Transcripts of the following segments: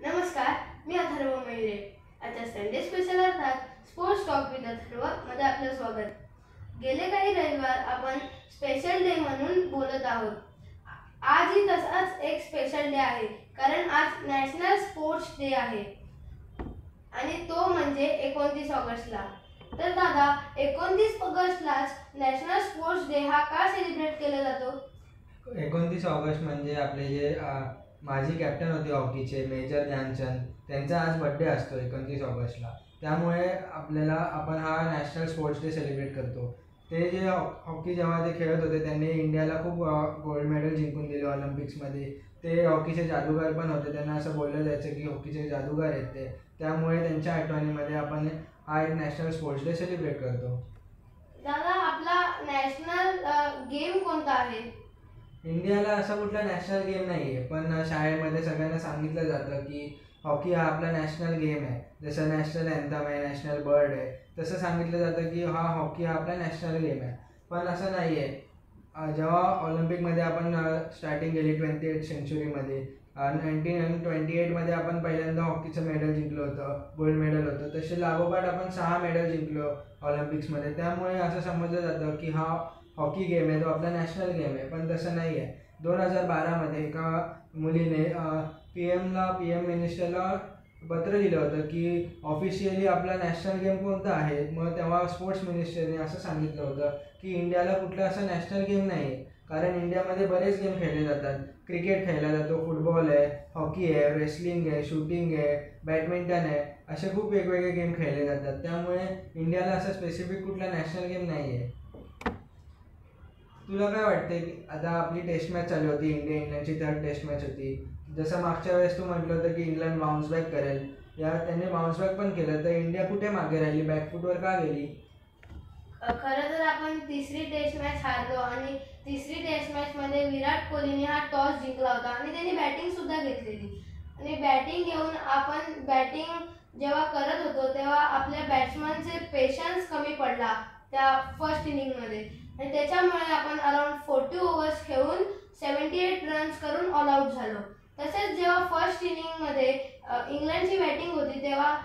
नमस्कार मी अथर्व मयुरे. आजच्या Sunday special अर्थात स्पोर्ट्स टॉक विथ अथर्व. मध्ये आपलं स्वागत. गेले काही रविवार आपण स्पेशल डे म्हणून बोलत आहोत. आजही तसाच एक स्पेशल डे आहे कारण आज नॅशनल स्पोर्ट्स डे आहे. आणि तो म्हणजे एकोणतीस ऑगस्टला. तर दादा एकोणतीस ऑगस्टलाच नॅशनल स्पोर्ट्स डे हा का सेलिब्रेट केला जातो? एकोणतीस ऑगस्ट म्हणजे आपले जे माझी माजी कॅप्टन होते हॉकीचे मेजर ध्यानचंद. त्यांचा आज बड्डे असतो एकोणतीस ऑगस्टला. त्यामुळे आपल्याला आपण हा नॅशनल स्पोर्ट्स डे सेलिब्रेट करतो. ते जे हॉ- हॉकी जेव्हा ते खेळत होते त्यांनी इंडियाला खूप गोल्ड मेडल जिंकून दिले ऑलिम्पिक्समध्ये. ते हॉकीचे जादूगार पण होते. त्यांना असं बोललं जायचं की हॉकीचे जादूगार आहेत ते. त्यामुळे त्यांच्या आठवणीमध्ये आपण हा एक नॅशनल स्पोर्ट्स डे सेलिब्रेट करतो. दादा आपला नॅशनल गेम कोणता आहे? इंडियाला असा कुठला नॅशनल गेम नाही आहे पण शाळेमध्ये सगळ्यांना सांगितलं जातं की हॉकी हा आपला नॅशनल गेम आहे. जसं नॅशनल अँथम आहे नॅशनल बर्ड आहे तसं सांगितलं जातं की हा हॉकी हा आपला नॅशनल गेम आहे. पण असं नाही आहे जेव्हा ऑलिम्पिकमध्ये आपण स्टार्टिंग केली ट्वेंटी एट सेंचुरीमध्ये नाईन्टीन ट्वेंटी एटमध्ये आपण पहिल्यांदा हॉकीचं मेडल जिंकलं होतं गोल्ड मेडल होतं तसे लागोपाठ आपण सहा मेडल जिंकलो ऑलिम्पिक्समध्ये. त्यामुळे असं समजलं जातं की हा हॉकी गेम आहे तो आपला नॅशनल गेम आहे पण तसं नाही आहे. दोन हजार बारामध्ये एका मुलीने पी एमला पी एम मिनिस्टरला पत्र दिलं होतं की ऑफिशियली आपला नॅशनल गेम कोणता आहे? मग तेव्हा स्पोर्ट्स मिनिस्टरने असं सांगितलं होतं की इंडियाला कुठला असा नॅशनल गेम नाही आहे कारण इंडियामध्ये बरेच गेम खेळले जातात. क्रिकेट खेळला जातो फुटबॉल आहे हॉकी आहे रेसलिंग आहे शूटिंग आहे बॅडमिंटन आहे असे खूप वेगवेगळे गेम खेळले जातात. त्यामुळे इंडियाला असं स्पेसिफिक कुठला नॅशनल गेम नाही आहे तुला काय वाटते की आता आपली टेस्ट मॅच चालू होती इंडिया इंग्लंडची थर्ड टेस्ट मॅच होती. जसं मागच्या वेळेस तू म्हटलं होतं की इंग्लंड बाउन्स बॅक करेल. या त्यांनी बाउन्स बॅक पण केलं. तर इंडिया कुठे मागे राहिली? बॅकफुटवर का गेली? खरं तर आपण तिसरी टेस्ट मॅच हारलो आणि तिसरी टेस्ट मॅच मध्ये विराट कोहलीने हा टॉस जिंकला होता आणि त्यांनी बॅटिंग सुद्धा घेतलेली. आणि बॅटिंग घेऊन आपण बॅटिंग जेव्हा करत होतो तेव्हा आपल्या बॅट्समनचे पेशन्स कमी पडला त्या फर्स्ट इनिंगमध्ये आणि त्याच्यामुळे आपण अराउंड फोर्टी ओव्हर्स खेळून सेवन्टी एट रन्स करून ऑल आऊट झालो. तसेच जेव्हा फर्स्ट इनिंगमध्ये इंग्लंडची बॅटिंग होती तेव्हा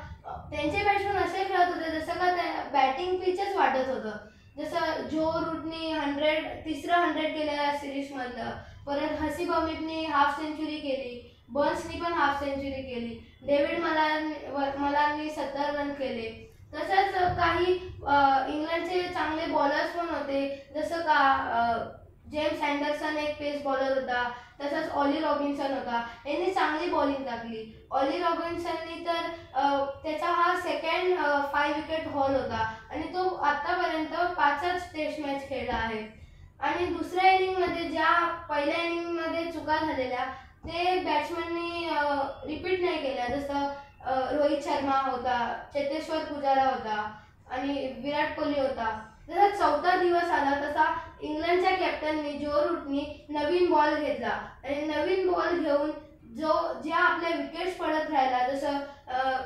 त्यांचे बॅट्समन असे खेळत होते जसं का त्या बॅटिंग पिचच वाटत होतं. जसं जो रूटनी हंड्रेड तिसरं हंड्रेड केलं सिरीजमधलं परत हसीब अमितनी हाफ सेंचुरी केली बर्न्सनी पण हाफ सेंचुरी केली डेव्हिड मला मलांनी सत्तर रन केले. तसंच काही इंग्लंडचे चांगले बॉलर्स पण होते. जसं का जेम्स अँडरसन एक पेस बॉलर होता. तसंच ऑली रॉबिन्सन होता. यांनी चांगली बॉलिंग टाकली ऑली रॉबिन्सननी तर त्याचा हा सेकंड फाय विकेट हॉल होता. आणि तो आत्तापर्यंत पाचच टेस्ट मॅच खेळला आहे. आणि दुसऱ्या इनिंगमध्ये ज्या पहिल्या इनिंगमध्ये चुका झालेल्या ते बॅट्समननी रिपीट नाही केल्या. जसं रोहित शर्मा होता चेतेश्वर पुजारा होता आणि विराट कोहली होता. जसा चौथा दिवस आला तसा इंग्लंडच्या कॅप्टननी जो रूटनी नवीन बॉल घेतला. आणि नवीन बॉल घेऊन जो ज्या आपल्या विकेट्स पडत राहिला जसं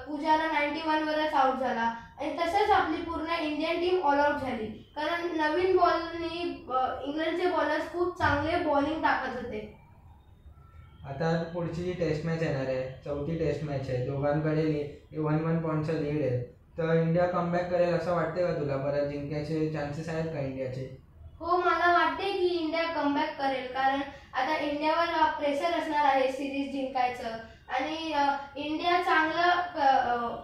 पुजारा नाईन्टी वनवरच आऊट झाला. आणि तसंच आपली पूर्ण इंडियन टीम ऑल आऊट झाली. कारण नवीन बॉलनी इंग्लंडचे बॉलर्स खूप चांगले बॉलिंग टाकत होते. आता पुढची जी टेस्ट मॅच येणार आहे चौथी टेस्ट मॅच आहे दोघांकडे वन वन पॉईंटचा लीड आहे. तर इंडिया कमबॅक करेल असं वाटते का तुला? परत जिंकायचे चान्सेस आहेत का इंडियाचे हो मला वाटते की इंडिया कमबॅक करेल. कारण आता इंडियावर प्रेशर असणार आहे सिरीज जिंकायचं. आणि इंडिया चांगलं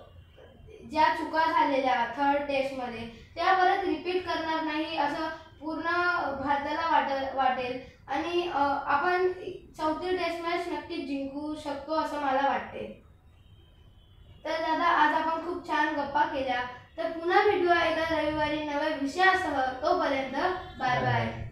ज्या चुका झालेल्या थर्ड टेस्टमध्ये त्या परत रिपीट करणार नाही असं वाटेल. आणि आपण चौथी टेस्ट मॅच नक्कीच जिंकू शकतो असं मला वाटते. तर दादा आज आपण खूप छान गप्पा केल्या. तर पुन्हा भेटूया एका रविवारी नव्या विषयासह. तोपर्यंत बाय बाय.